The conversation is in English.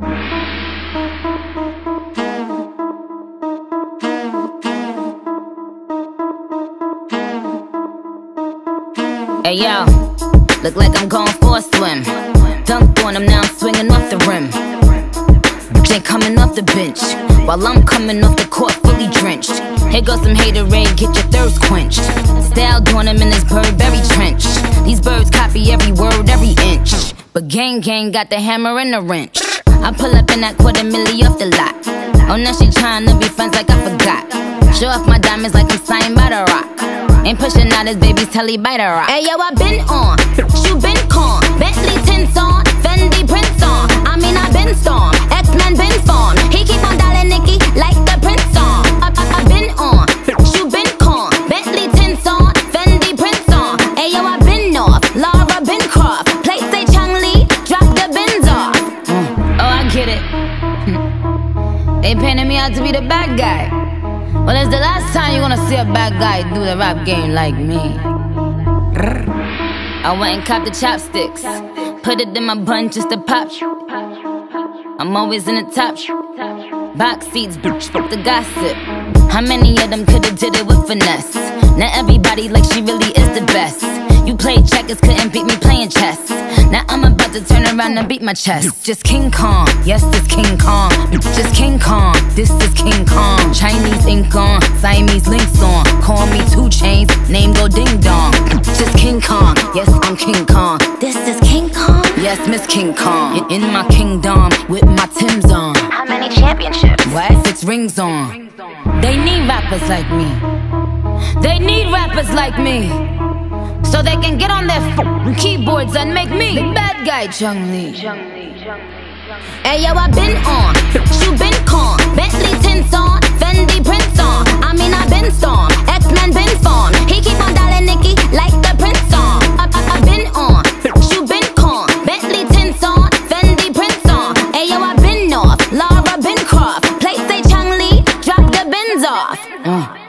Hey yo, look like I'm going for a swim. Dunked on him, now I'm swinging off the rim. Bitch ain't coming off the bench, while I'm coming off the court fully drenched. Here goes some haterade, get your thirst quenched. Style doing him in this Burberry trench. These birds copy every word, every inch. But gang gang got the hammer and the wrench. I pull up in that quarter milli off the lot. Oh, now she tryna be friends like I forgot. Show off my diamonds like I'm signed by the rock. Ain't pushing out his baby's telly by the rock. Hey yo, I been on, you been con, Bentley tints on, They painted me out to be the bad guy. Well, it's the last time you're gonna see a bad guy do the rap game like me. I went and copped the chopsticks, put it in my bun just to pop. I'm always in the top. Box seats, bitch, fuck the gossip. How many of them could've did it with finesse? Now everybody like she really is the best. You played checkers, couldn't beat me playing chess. Now I'm about to turn around and beat my chest. Just King Kong, yes, this King Kong. Just King Kong, this is King Kong. Chinese ink on, Siamese links on. Call me two chains, name go ding dong. Just King Kong, yes, I'm King Kong. This is King Kong, yes, Miss King Kong. In, in my kingdom, with my Timbs on. How many championships? What? Six rings on. They need rappers like me. They need rappers like me so they can get on their keyboards and make me the bad guy, Chun-Li. Hey yo, I been on, you been con, Bentley tints on, Fendi prints on. I mean I been storm, X Men been form. He keep on dialing Nikki like the Prince song. I, I, I been on, you been con, Bentley tints on, Fendi prints on. Hey yo, I been off, Laura Bencroft, place Play say Chung Lee, drop the bins off. Uh.